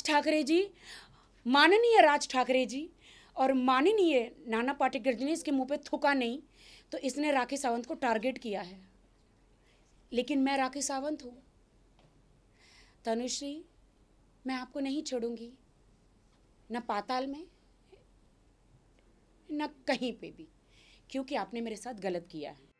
ठाकरे जी, माननीय राज ठाकरे जी और माननीय नाना पाटेकर जी ने इसके मुँह पे थुका नहीं तो इसने राखी सावंत को टारगेट किया है। लेकिन मैं राखी सावंत हूँ। तनुश्री, मैं आपको नहीं छोड़ूँगी। न पाताल में, न कहीं पे भी, क्योंकि आपने मेरे साथ गलत किया है।